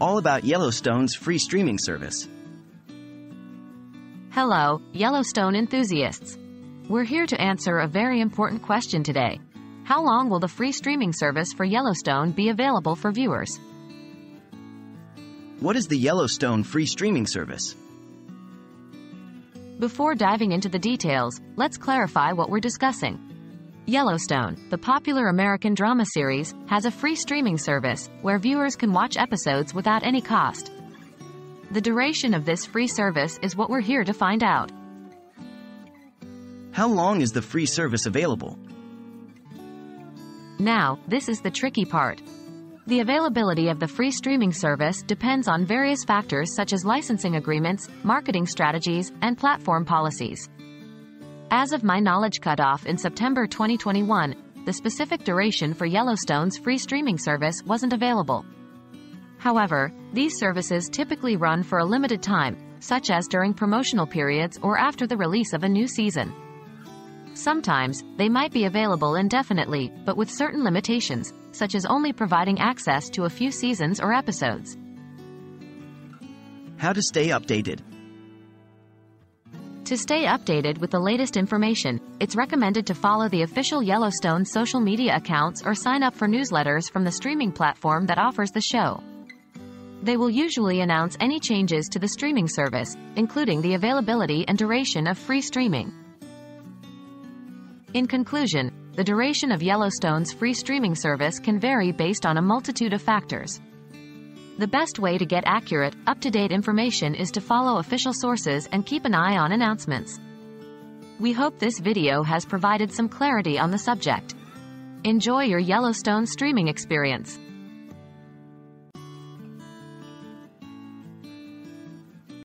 all about Yellowstone's free streaming service. Hello, Yellowstone enthusiasts. We're here to answer a very important question today. How long will the free streaming service for Yellowstone be available for viewers? What is the Yellowstone free streaming service? Before diving into the details, let's clarify what we're discussing. Yellowstone, the popular American drama series, has a free streaming service where viewers can watch episodes without any cost. The duration of this free service is what we're here to find out. How long is the free service available? Now, this is the tricky part. The availability of the free streaming service depends on various factors such as licensing agreements, marketing strategies, and platform policies. As of my knowledge cutoff in September 2021, the specific duration for Yellowstone's free streaming service wasn't available. However, these services typically run for a limited time, such as during promotional periods or after the release of a new season. Sometimes, they might be available indefinitely, but with certain limitations, such as only providing access to a few seasons or episodes. How to stay updated? To stay updated with the latest information, it's recommended to follow the official Yellowstone social media accounts or sign up for newsletters from the streaming platform that offers the show. They will usually announce any changes to the streaming service, including the availability and duration of free streaming. In conclusion, the duration of Yellowstone's free streaming service can vary based on a multitude of factors. The best way to get accurate, up-to-date information is to follow official sources and keep an eye on announcements. We hope this video has provided some clarity on the subject. Enjoy your Yellowstone streaming experience.